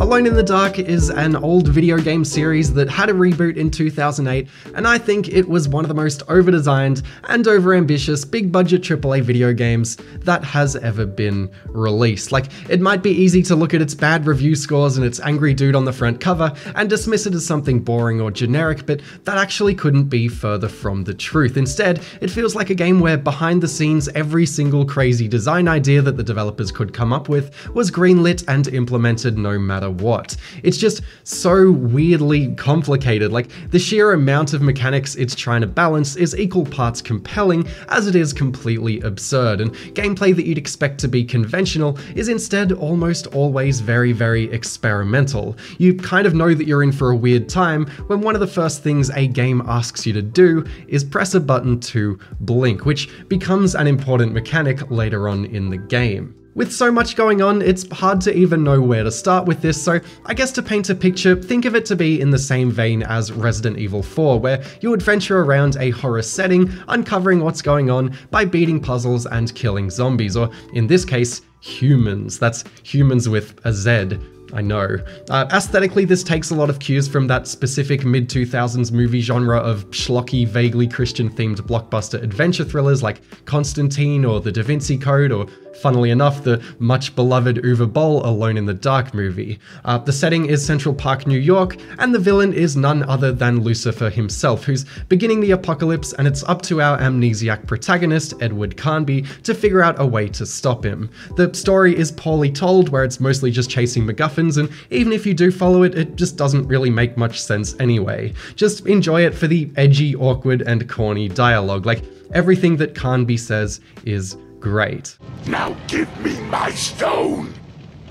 Alone in the Dark is an old video game series that had a reboot in 2008, and I think it was one of the most over-designed and over-ambitious big budget AAA video games that has ever been released. Like, it might be easy to look at its bad review scores and its angry dude on the front cover and dismiss it as something boring or generic, but that actually couldn't be further from the truth. Instead, it feels like a game where behind the scenes every single crazy design idea that the developers could come up with was greenlit and implemented no matter what. It's just so weirdly complicated. Like, the sheer amount of mechanics it's trying to balance is equal parts compelling as it is completely absurd, and gameplay that you'd expect to be conventional is instead almost always very, very experimental. You kind of know that you're in for a weird time when one of the first things a game asks you to do is press a button to blink, which becomes an important mechanic later on in the game. With so much going on, it's hard to even know where to start with this, so I guess to paint a picture, think of it to be in the same vein as Resident Evil 4, where you adventure around a horror setting, uncovering what's going on by beating puzzles and killing zombies, or in this case, humans. That's humans with a Z. I know. Uh, aesthetically, this takes a lot of cues from that specific mid 2000s movie genre of schlocky, vaguely Christian themed blockbuster adventure thrillers like Constantine or The Da Vinci Code or Funnily enough, the much beloved Uwe Boll Alone in the Dark movie. Uh, the setting is Central Park, New York, and the villain is none other than Lucifer himself, who's beginning the apocalypse, and it's up to our amnesiac protagonist, Edward Carnby, to figure out a way to stop him. The story is poorly told, where it's mostly just chasing MacGuffins, and even if you do follow it, it just doesn't really make much sense anyway. Just enjoy it for the edgy, awkward, and corny dialogue. Like, everything that Carnby says is great. Now give me my stone!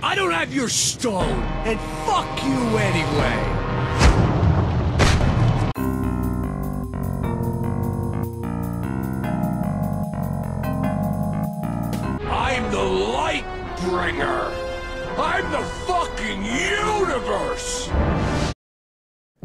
I don't have your stone, and fuck you anyway! I'm the light bringer! I'm the fucking universe!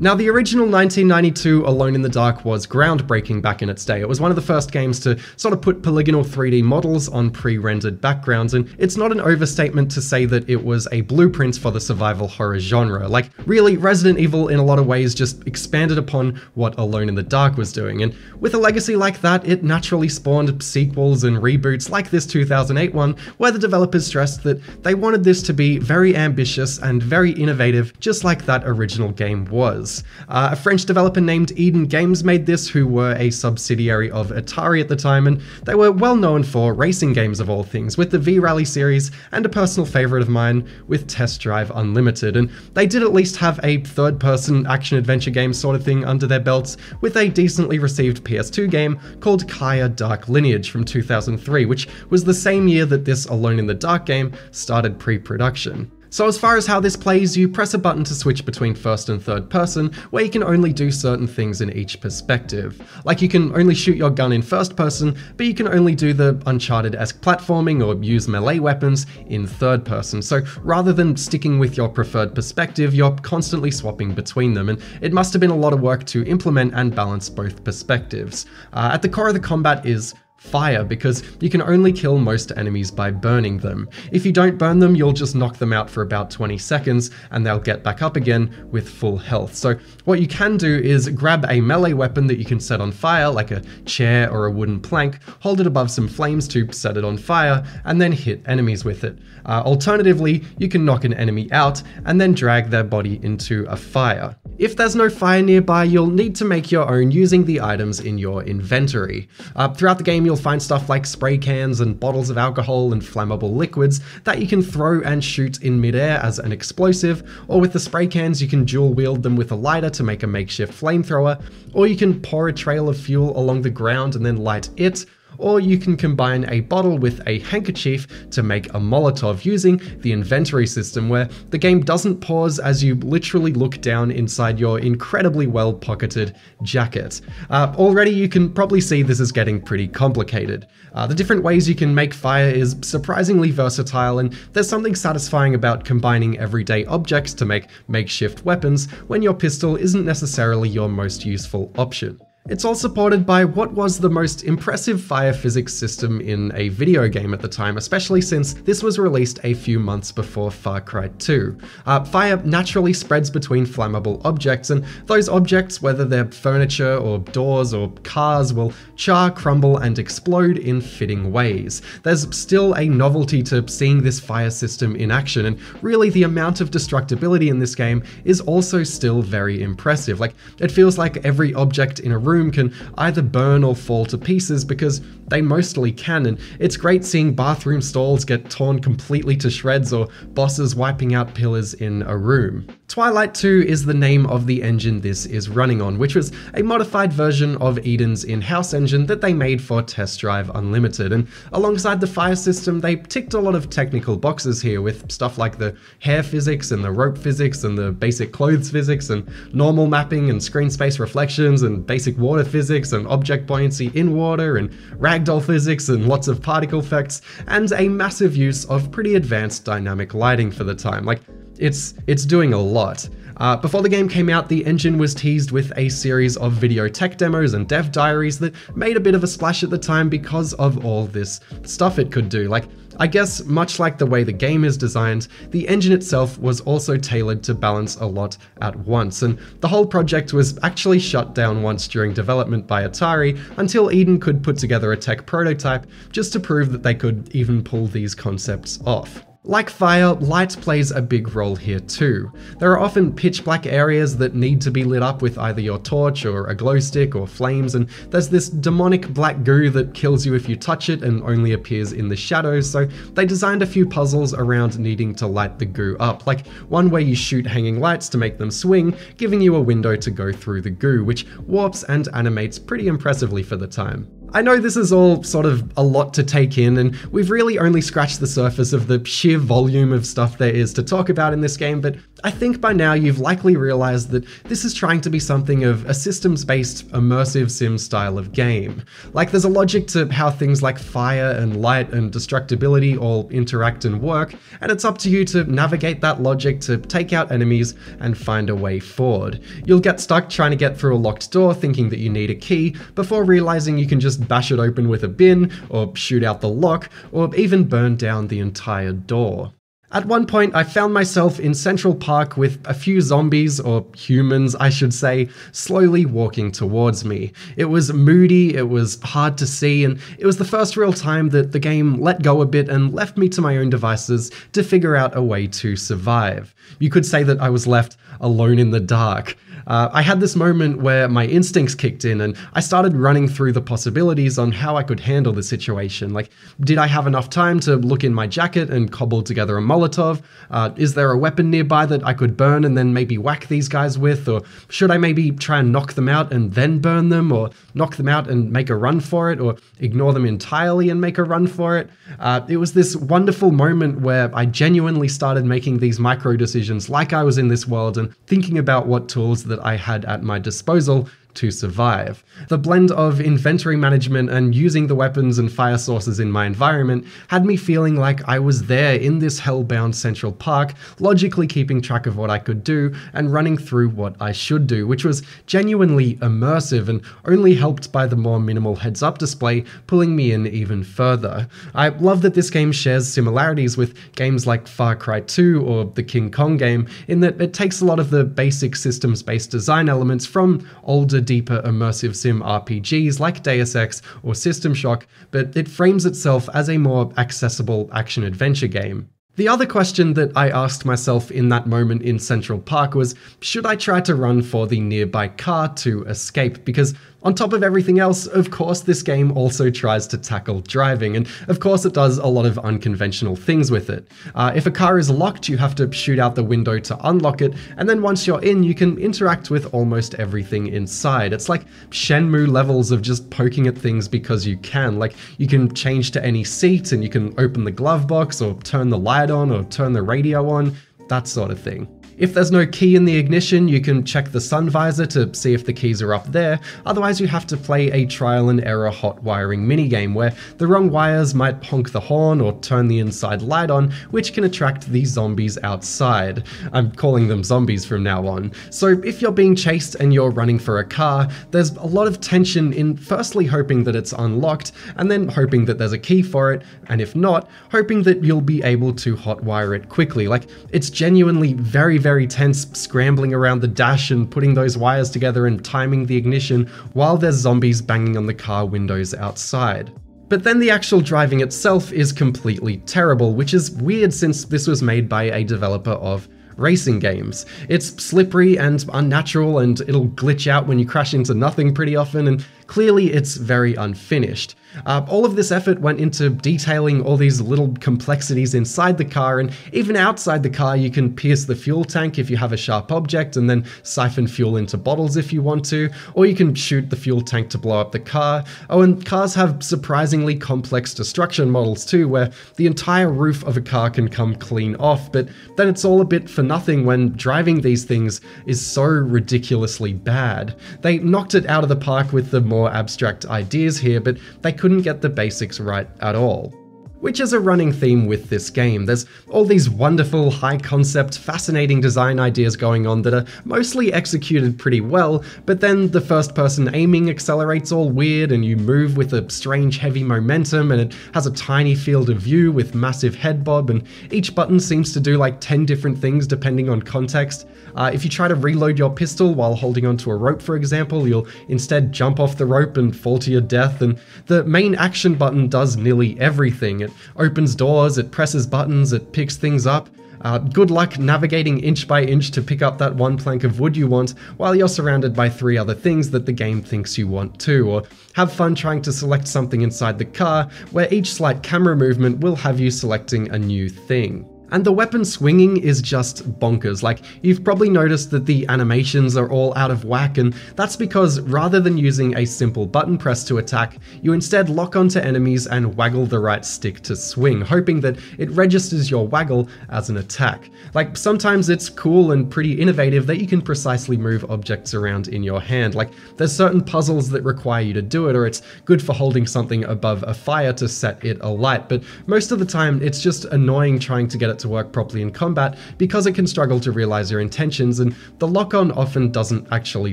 Now, the original 1992 Alone in the Dark was groundbreaking back in its day. It was one of the first games to sort of put polygonal 3D models on pre-rendered backgrounds, and it's not an overstatement to say that it was a blueprint for the survival horror genre. Like, really, Resident Evil in a lot of ways just expanded upon what Alone in the Dark was doing, and with a legacy like that, it naturally spawned sequels and reboots like this 2008 one, where the developers stressed that they wanted this to be very ambitious and very innovative, just like that original game was. Uh, a French developer named Eden Games made this, who were a subsidiary of Atari at the time, and they were well known for racing games of all things, with the V-Rally series and a personal favourite of mine with Test Drive Unlimited, and they did at least have a third-person action-adventure game sort of thing under their belts, with a decently received PS2 game called Kya Dark Lineage from 2003, which was the same year that this Alone in the Dark game started pre-production. So as far as how this plays, you press a button to switch between first and third person, where you can only do certain things in each perspective. Like you can only shoot your gun in first person, but you can only do the Uncharted-esque platforming or use melee weapons in third person. So rather than sticking with your preferred perspective, you're constantly swapping between them, and it must have been a lot of work to implement and balance both perspectives. Uh, at the core of the combat is fire because you can only kill most enemies by burning them. If you don't burn them, you'll just knock them out for about 20 seconds and they'll get back up again with full health. So what you can do is grab a melee weapon that you can set on fire, like a chair or a wooden plank, hold it above some flames to set it on fire, and then hit enemies with it. Uh, alternatively, you can knock an enemy out and then drag their body into a fire. If there's no fire nearby, you'll need to make your own using the items in your inventory. Uh, throughout the game, you'll find stuff like spray cans and bottles of alcohol and flammable liquids that you can throw and shoot in midair as an explosive, or with the spray cans, you can dual wield them with a lighter to make a makeshift flamethrower, or you can pour a trail of fuel along the ground and then light it, or you can combine a bottle with a handkerchief to make a Molotov using the inventory system where the game doesn't pause as you literally look down inside your incredibly well pocketed jacket. Uh, already you can probably see this is getting pretty complicated. Uh, the different ways you can make fire is surprisingly versatile and there's something satisfying about combining everyday objects to make makeshift weapons when your pistol isn't necessarily your most useful option. It's all supported by what was the most impressive fire physics system in a video game at the time, especially since this was released a few months before Far Cry 2. Uh, fire naturally spreads between flammable objects, and those objects, whether they're furniture or doors or cars, will char, crumble, and explode in fitting ways. There's still a novelty to seeing this fire system in action, and really the amount of destructibility in this game is also still very impressive. Like, it feels like every object in a room room can either burn or fall to pieces because they mostly can, and it's great seeing bathroom stalls get torn completely to shreds or bosses wiping out pillars in a room. Twilight 2 is the name of the engine this is running on, which was a modified version of Eden's in-house engine that they made for Test Drive Unlimited, and alongside the fire system, they ticked a lot of technical boxes here with stuff like the hair physics and the rope physics and the basic clothes physics and normal mapping and screen space reflections and basic water physics and object buoyancy in water and ragdoll physics and lots of particle effects, and a massive use of pretty advanced dynamic lighting for the time. Like, it's it's doing a lot. Uh, before the game came out, the engine was teased with a series of video tech demos and dev diaries that made a bit of a splash at the time because of all this stuff it could do. Like, I guess much like the way the game is designed, the engine itself was also tailored to balance a lot at once, and the whole project was actually shut down once during development by Atari until Eden could put together a tech prototype just to prove that they could even pull these concepts off. Like fire, light plays a big role here too. There are often pitch black areas that need to be lit up with either your torch or a glow stick or flames, and there's this demonic black goo that kills you if you touch it and only appears in the shadows, so they designed a few puzzles around needing to light the goo up, like one where you shoot hanging lights to make them swing, giving you a window to go through the goo, which warps and animates pretty impressively for the time. I know this is all sort of a lot to take in, and we've really only scratched the surface of the sheer volume of stuff there is to talk about in this game, but I think by now you've likely realized that this is trying to be something of a systems based, immersive sim style of game. Like, there's a logic to how things like fire and light and destructibility all interact and work, and it's up to you to navigate that logic to take out enemies and find a way forward. You'll get stuck trying to get through a locked door thinking that you need a key, before realizing you can just bash it open with a bin, or shoot out the lock, or even burn down the entire door. At one point, I found myself in Central Park with a few zombies, or humans, I should say, slowly walking towards me. It was moody, it was hard to see, and it was the first real time that the game let go a bit and left me to my own devices to figure out a way to survive. You could say that I was left alone in the dark. Uh, I had this moment where my instincts kicked in and I started running through the possibilities on how I could handle the situation. Like, did I have enough time to look in my jacket and cobble together a Molotov? Uh, is there a weapon nearby that I could burn and then maybe whack these guys with? Or should I maybe try and knock them out and then burn them? Or knock them out and make a run for it? Or ignore them entirely and make a run for it? Uh, it was this wonderful moment where I genuinely started making these micro decisions like I was in this world and thinking about what tools that I had at my disposal to survive. The blend of inventory management and using the weapons and fire sources in my environment had me feeling like I was there in this hellbound Central Park, logically keeping track of what I could do and running through what I should do, which was genuinely immersive and only helped by the more minimal heads up display pulling me in even further. I love that this game shares similarities with games like Far Cry 2 or the King Kong game in that it takes a lot of the basic systems based design elements from older deeper immersive sim RPGs like Deus Ex or System Shock, but it frames itself as a more accessible action adventure game. The other question that I asked myself in that moment in Central Park was should I try to run for the nearby car to escape? Because on top of everything else, of course, this game also tries to tackle driving, and of course, it does a lot of unconventional things with it. Uh, if a car is locked, you have to shoot out the window to unlock it, and then once you're in, you can interact with almost everything inside. It's like Shenmue levels of just poking at things because you can. Like, you can change to any seat, and you can open the glove box, or turn the light on, or turn the radio on, that sort of thing. If there's no key in the ignition, you can check the sun visor to see if the keys are up there, otherwise you have to play a trial and error hot wiring minigame where the wrong wires might honk the horn or turn the inside light on, which can attract the zombies outside. I'm calling them zombies from now on. So if you're being chased and you're running for a car, there's a lot of tension in firstly hoping that it's unlocked, and then hoping that there's a key for it, and if not, hoping that you'll be able to hotwire it quickly. Like, it's genuinely very, very tense scrambling around the dash and putting those wires together and timing the ignition while there's zombies banging on the car windows outside. But then the actual driving itself is completely terrible, which is weird since this was made by a developer of racing games. It's slippery and unnatural, and it'll glitch out when you crash into nothing pretty often, and clearly it's very unfinished. Uh, all of this effort went into detailing all these little complexities inside the car, and even outside the car, you can pierce the fuel tank if you have a sharp object and then siphon fuel into bottles if you want to, or you can shoot the fuel tank to blow up the car. Oh, and cars have surprisingly complex destruction models too, where the entire roof of a car can come clean off, but then it's all a bit for nothing when driving these things is so ridiculously bad. They knocked it out of the park with the more abstract ideas here, but they couldn't get the basics right at all which is a running theme with this game. There's all these wonderful, high concept, fascinating design ideas going on that are mostly executed pretty well, but then the first person aiming accelerates all weird and you move with a strange heavy momentum and it has a tiny field of view with massive head bob and each button seems to do like 10 different things depending on context. Uh, if you try to reload your pistol while holding onto a rope, for example, you'll instead jump off the rope and fall to your death, and the main action button does nearly everything. It opens doors, it presses buttons, it picks things up. Uh, good luck navigating inch by inch to pick up that one plank of wood you want while you're surrounded by three other things that the game thinks you want too, or have fun trying to select something inside the car where each slight camera movement will have you selecting a new thing. And the weapon swinging is just bonkers. Like, you've probably noticed that the animations are all out of whack, and that's because rather than using a simple button press to attack, you instead lock onto enemies and waggle the right stick to swing, hoping that it registers your waggle as an attack. Like, sometimes it's cool and pretty innovative that you can precisely move objects around in your hand. Like, there's certain puzzles that require you to do it, or it's good for holding something above a fire to set it alight, but most of the time it's just annoying trying to get it to work properly in combat because it can struggle to realize your intentions and the lock-on often doesn't actually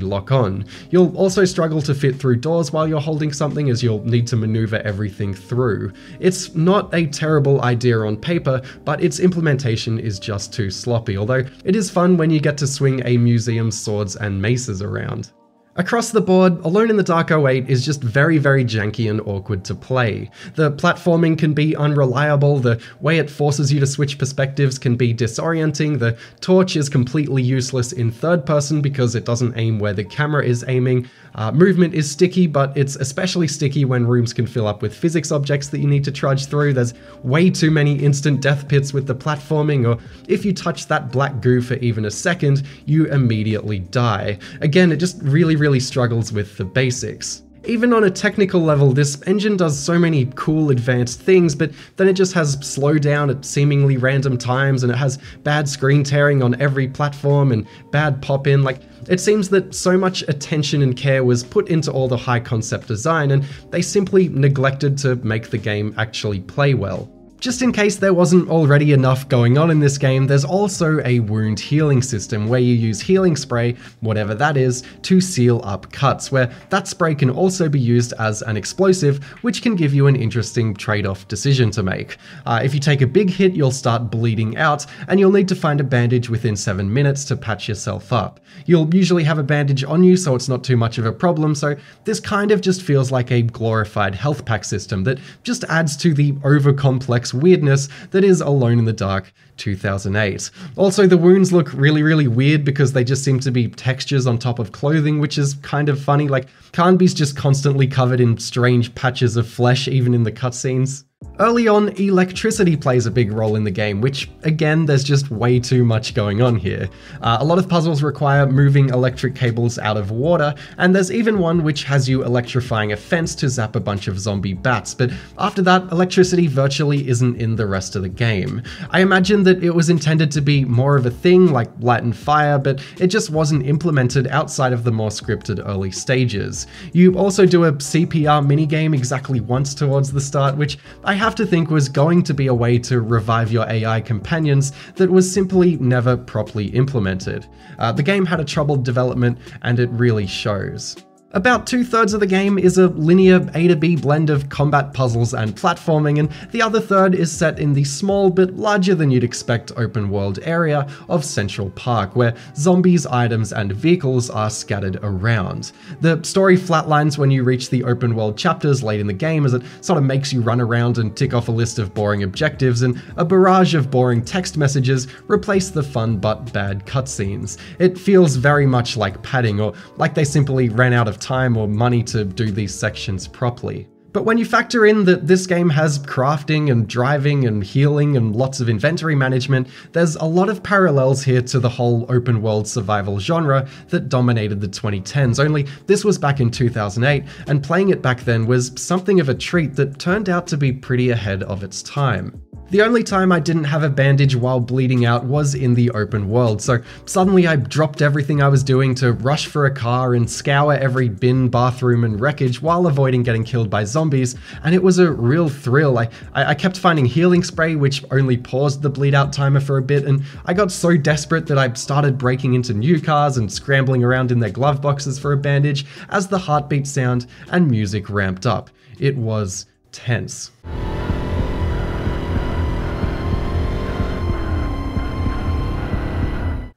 lock on. You'll also struggle to fit through doors while you're holding something as you'll need to maneuver everything through. It's not a terrible idea on paper, but its implementation is just too sloppy, although it is fun when you get to swing a museum's swords and maces around. Across the board, Alone in the Dark 08 is just very, very janky and awkward to play. The platforming can be unreliable, the way it forces you to switch perspectives can be disorienting, the torch is completely useless in third person because it doesn't aim where the camera is aiming, uh, movement is sticky, but it's especially sticky when rooms can fill up with physics objects that you need to trudge through. There's way too many instant death pits with the platforming, or if you touch that black goo for even a second, you immediately die. Again, it just really really struggles with the basics. Even on a technical level, this engine does so many cool advanced things, but then it just has slowdown at seemingly random times and it has bad screen tearing on every platform and bad pop in. Like, it seems that so much attention and care was put into all the high concept design and they simply neglected to make the game actually play well. Just in case there wasn't already enough going on in this game, there's also a wound healing system where you use healing spray, whatever that is, to seal up cuts, where that spray can also be used as an explosive, which can give you an interesting trade-off decision to make. Uh, if you take a big hit, you'll start bleeding out, and you'll need to find a bandage within 7 minutes to patch yourself up. You'll usually have a bandage on you, so it's not too much of a problem, so this kind of just feels like a glorified health pack system that just adds to the over-complex weirdness that is Alone in the Dark 2008. Also, the wounds look really, really weird because they just seem to be textures on top of clothing, which is kind of funny. Like, Carnby's just constantly covered in strange patches of flesh, even in the cutscenes. Early on, electricity plays a big role in the game, which, again, there's just way too much going on here. Uh, a lot of puzzles require moving electric cables out of water, and there's even one which has you electrifying a fence to zap a bunch of zombie bats, but after that, electricity virtually isn't in the rest of the game. I imagine that it was intended to be more of a thing, like light and fire, but it just wasn't implemented outside of the more scripted early stages. You also do a CPR minigame exactly once towards the start, which I have to think was going to be a way to revive your AI companions that was simply never properly implemented. Uh, the game had a troubled development, and it really shows. About two thirds of the game is a linear A to B blend of combat puzzles and platforming, and the other third is set in the small but larger than you'd expect open world area of Central Park, where zombies, items, and vehicles are scattered around. The story flatlines when you reach the open world chapters late in the game as it sort of makes you run around and tick off a list of boring objectives, and a barrage of boring text messages replace the fun but bad cutscenes. It feels very much like padding, or like they simply ran out of time or money to do these sections properly. But when you factor in that this game has crafting and driving and healing and lots of inventory management, there's a lot of parallels here to the whole open world survival genre that dominated the 2010s, only this was back in 2008, and playing it back then was something of a treat that turned out to be pretty ahead of its time. The only time I didn't have a bandage while bleeding out was in the open world, so suddenly I dropped everything I was doing to rush for a car and scour every bin, bathroom, and wreckage while avoiding getting killed by zombies, and it was a real thrill. I, I kept finding healing spray, which only paused the bleed out timer for a bit, and I got so desperate that I started breaking into new cars and scrambling around in their glove boxes for a bandage as the heartbeat sound and music ramped up. It was tense.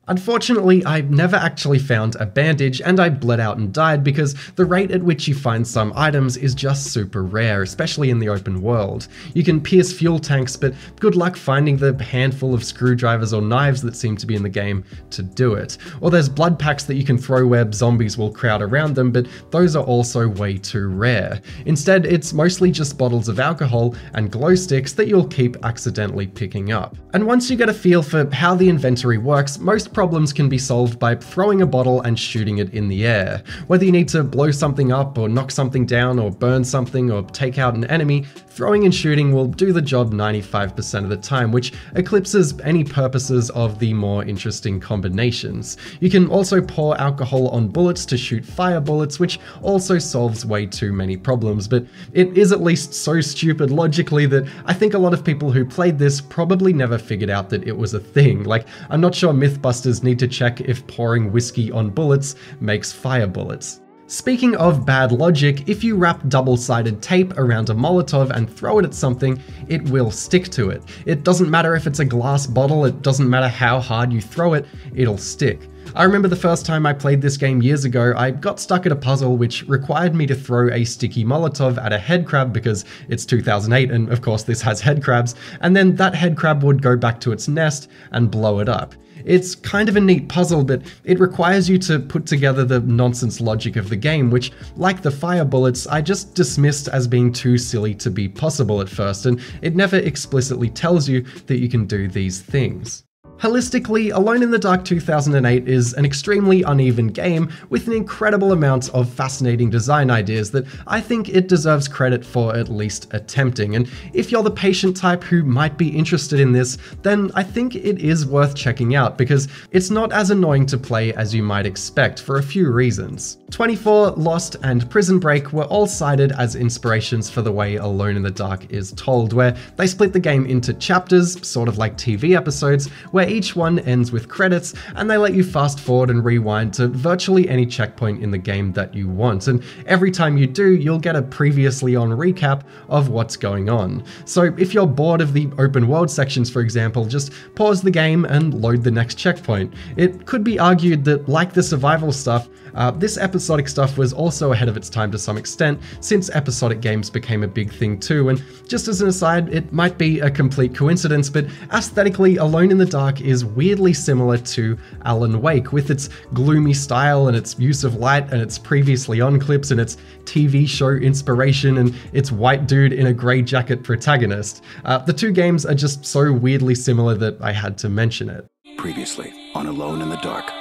Unfortunately, I never actually found a bandage and I bled out and died because the rate at which you find some items is just super rare, especially in the open world. You can pierce fuel tanks, but good luck finding the handful of screwdrivers or knives that seem to be in the game to do it. Or there's blood packs that you can throw where zombies will crowd around them, but those are also way too rare. Instead, it's mostly just bottles of alcohol and glow sticks that you'll keep accidentally picking up. And once you get a feel for how the inventory works, most problems can be solved by throwing a bottle and shooting it in the air. Whether you need to blow something up or knock something down or burn something or take out an enemy, throwing and shooting will do the job 95% of the time, which eclipses any purposes of the more interesting combinations. You can also pour alcohol on bullets to shoot fire bullets, which also solves way too many problems, but it is at least so stupid logically that I think a lot of people who played this probably never figured out that it was a thing. Like, I'm not sure Mythbusters need to check if pouring whiskey on bullets makes fire bullets. Speaking of bad logic, if you wrap double-sided tape around a Molotov and throw it at something, it will stick to it. It doesn't matter if it's a glass bottle, it doesn't matter how hard you throw it, it'll stick. I remember the first time I played this game years ago, I got stuck at a puzzle which required me to throw a sticky Molotov at a head crab because it's 2008 and of course this has head crabs, and then that head crab would go back to its nest and blow it up. It's kind of a neat puzzle, but it requires you to put together the nonsense logic of the game, which, like the fire bullets, I just dismissed as being too silly to be possible at first, and it never explicitly tells you that you can do these things. Holistically, Alone in the Dark 2008 is an extremely uneven game with an incredible amount of fascinating design ideas that I think it deserves credit for at least attempting. And if you're the patient type who might be interested in this, then I think it is worth checking out because it's not as annoying to play as you might expect for a few reasons. 24, Lost, and Prison Break were all cited as inspirations for the way Alone in the Dark is told, where they split the game into chapters, sort of like TV episodes, where where each one ends with credits, and they let you fast forward and rewind to virtually any checkpoint in the game that you want. And every time you do, you'll get a previously on recap of what's going on. So if you're bored of the open world sections, for example, just pause the game and load the next checkpoint. It could be argued that, like the survival stuff, uh, this episodic stuff was also ahead of its time to some extent, since episodic games became a big thing too, and just as an aside, it might be a complete coincidence, but aesthetically, Alone in the Dark Dark is weirdly similar to Alan Wake, with its gloomy style and its use of light and its previously on clips and its TV show inspiration and its white dude in a grey jacket protagonist. Uh, the two games are just so weirdly similar that I had to mention it. Previously on Alone in the Dark.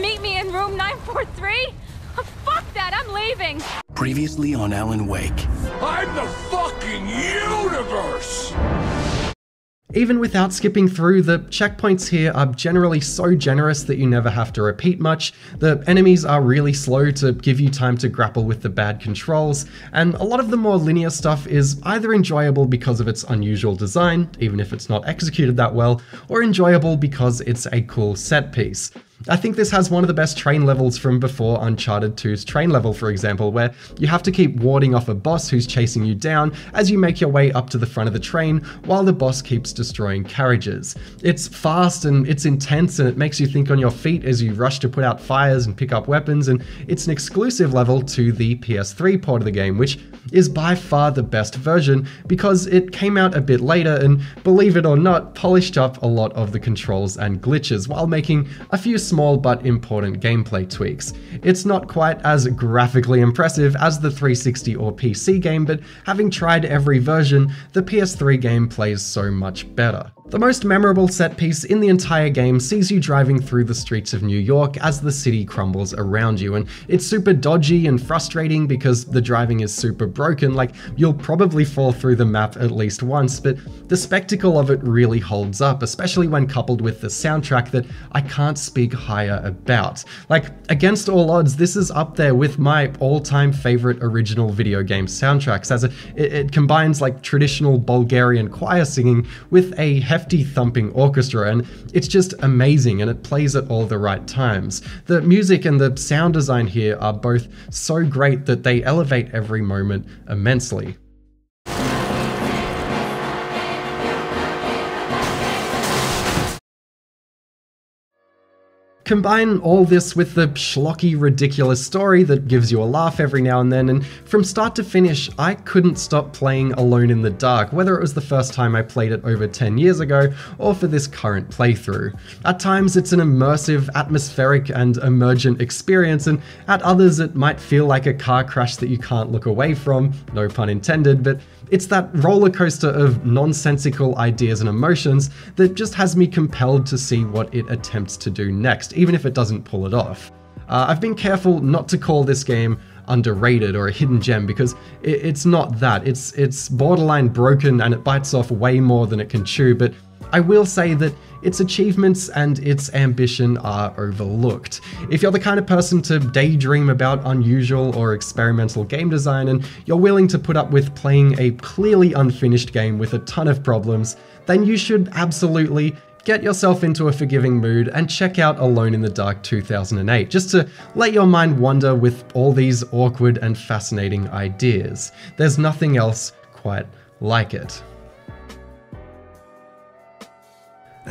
Meet me in room 943? Oh, fuck that, I'm leaving! Previously on Alan Wake. I'm the fucking universe! Even without skipping through, the checkpoints here are generally so generous that you never have to repeat much, the enemies are really slow to give you time to grapple with the bad controls, and a lot of the more linear stuff is either enjoyable because of its unusual design, even if it's not executed that well, or enjoyable because it's a cool set piece. I think this has one of the best train levels from before Uncharted 2's train level, for example, where you have to keep warding off a boss who's chasing you down as you make your way up to the front of the train while the boss keeps destroying carriages. It's fast and it's intense and it makes you think on your feet as you rush to put out fires and pick up weapons, and it's an exclusive level to the PS3 port of the game, which is by far the best version because it came out a bit later and, believe it or not, polished up a lot of the controls and glitches while making a few small but important gameplay tweaks. It's not quite as graphically impressive as the 360 or PC game, but having tried every version, the PS3 game plays so much better. The most memorable set piece in the entire game sees you driving through the streets of New York as the city crumbles around you, and it's super dodgy and frustrating because the driving is super broken, like you'll probably fall through the map at least once, but the spectacle of it really holds up, especially when coupled with the soundtrack that I can't speak higher about. Like, against all odds, this is up there with my all-time favorite original video game soundtracks, as it, it combines like traditional Bulgarian choir singing with a thumping orchestra, and it's just amazing and it plays at all the right times. The music and the sound design here are both so great that they elevate every moment immensely. Combine all this with the schlocky, ridiculous story that gives you a laugh every now and then, and from start to finish, I couldn't stop playing Alone in the Dark, whether it was the first time I played it over 10 years ago, or for this current playthrough. At times, it's an immersive, atmospheric, and emergent experience, and at others, it might feel like a car crash that you can't look away from, no pun intended, but it's that roller coaster of nonsensical ideas and emotions that just has me compelled to see what it attempts to do next, even if it doesn't pull it off. Uh, I've been careful not to call this game underrated or a hidden gem because it, it's not that. It's it's borderline broken and it bites off way more than it can chew, but I will say that its achievements and its ambition are overlooked. If you're the kind of person to daydream about unusual or experimental game design and you're willing to put up with playing a clearly unfinished game with a ton of problems, then you should absolutely get yourself into a forgiving mood and check out Alone in the Dark 2008, just to let your mind wander with all these awkward and fascinating ideas. There's nothing else quite like it.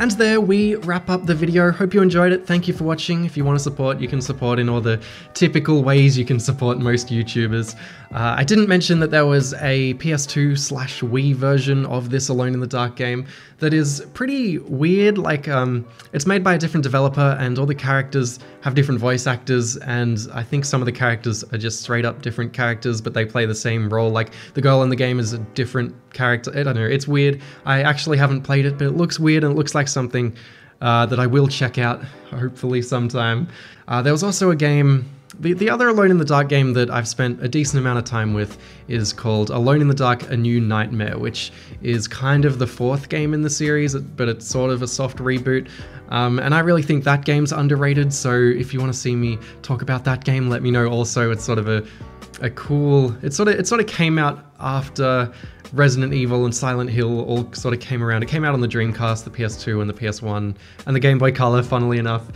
And there we wrap up the video. Hope you enjoyed it. Thank you for watching. If you want to support, you can support in all the typical ways you can support most YouTubers. Uh, I didn't mention that there was a PS2 slash Wii version of this Alone in the Dark game that is pretty weird. Like, um, it's made by a different developer, and all the characters have different voice actors, and I think some of the characters are just straight up different characters, but they play the same role. Like, the girl in the game is a different character. I don't know, it's weird. I actually haven't played it, but it looks weird and it looks like something uh, that I will check out, hopefully, sometime. Uh, there was also a game the, the other Alone in the Dark game that I've spent a decent amount of time with is called Alone in the Dark A New Nightmare, which is kind of the fourth game in the series, but it's sort of a soft reboot. Um, and I really think that game's underrated, so if you want to see me talk about that game, let me know also. It's sort of a, a cool. It sort of it sort of came out after Resident Evil and Silent Hill all sort of came around. It came out on the Dreamcast, the PS2, and the PS1, and the Game Boy Color, funnily enough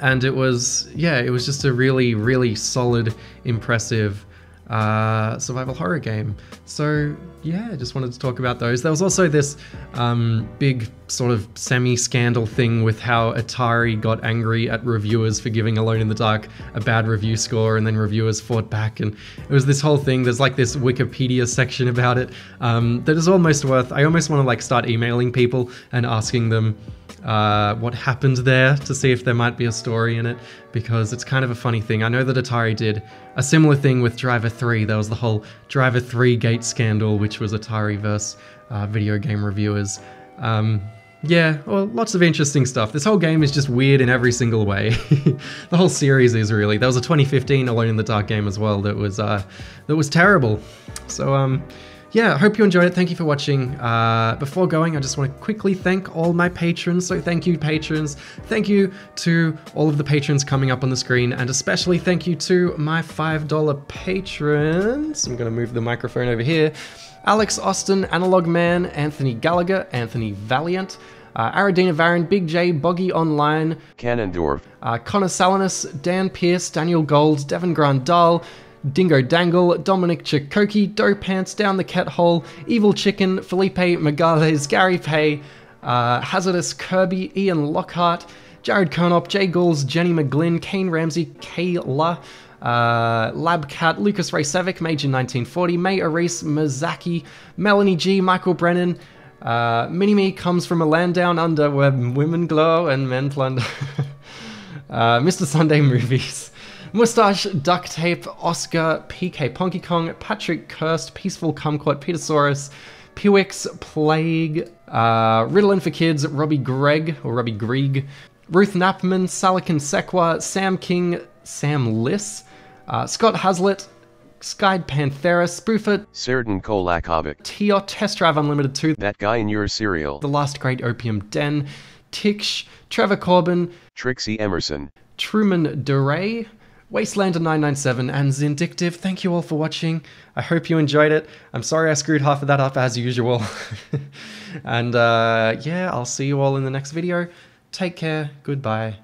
and it was yeah it was just a really really solid impressive uh, survival horror game. So yeah, I just wanted to talk about those. There was also this um, big sort of semi-scandal thing with how Atari got angry at reviewers for giving Alone in the Dark a bad review score, and then reviewers fought back, and it was this whole thing. There's like this Wikipedia section about it um, that is almost worth. I almost want to like start emailing people and asking them uh, what happened there to see if there might be a story in it because it's kind of a funny thing. I know that Atari did a similar thing with Driver 3. There was the whole Driver 3 gate scandal, which was Atari versus uh, video game reviewers. Um, yeah, well, lots of interesting stuff. This whole game is just weird in every single way. the whole series is really. There was a 2015 Alone in the Dark game as well that was uh, that was terrible. So um, yeah, I hope you enjoyed it. Thank you for watching. Uh, before going, I just want to quickly thank all my patrons. So thank you, patrons. Thank you to all of the patrons coming up on the screen, and especially thank you to my $5 patrons. I'm going to move the microphone over here. Alex Austin, Analog Man, Anthony Gallagher, Anthony Valiant, uh, Aradina Varin, Big J, Boggy Online, Cannondorf, uh, Connor Salinas, Dan Pierce, Daniel Gold, Devin Grandal, Dingo Dangle, Dominic Chikoki, Doe Pants, Down the Cat Hole, Evil Chicken, Felipe Megales, Gary Pay, uh, Hazardous Kirby, Ian Lockhart, Jared Kernop, Jay Gulls, Jenny McGlynn, Kane Ramsey, Kayla, uh, Labcat, Lucas Raysevic, Major 1940, May Aris, Mizaki, Melanie G, Michael Brennan, uh, Mini Me comes from a land down under where women glow and men plunder. uh, Mr. Sunday Movies. Mustache, Duct Tape, Oscar, PK Ponky Kong, Patrick Cursed, Peaceful Kumquat, Petersaurus, Pewix, Plague, uh, Ritalin for Kids, Robbie Gregg, or Robbie Grieg, Ruth Knapman, Salakin Sekwa, Sam King, Sam Liss, uh, Scott Hazlitt, Skyed Panthera, Spoofer, Certain Kolakovic, Tio, Test Drive Unlimited 2, that guy in your cereal, The Last Great Opium Den, Tiksh, Trevor Corbin, Trixie Emerson, Truman Duray, Wastelander997, and Zindictive. Thank you all for watching. I hope you enjoyed it. I'm sorry I screwed half of that up as usual. and uh, yeah, I'll see you all in the next video. Take care. Goodbye.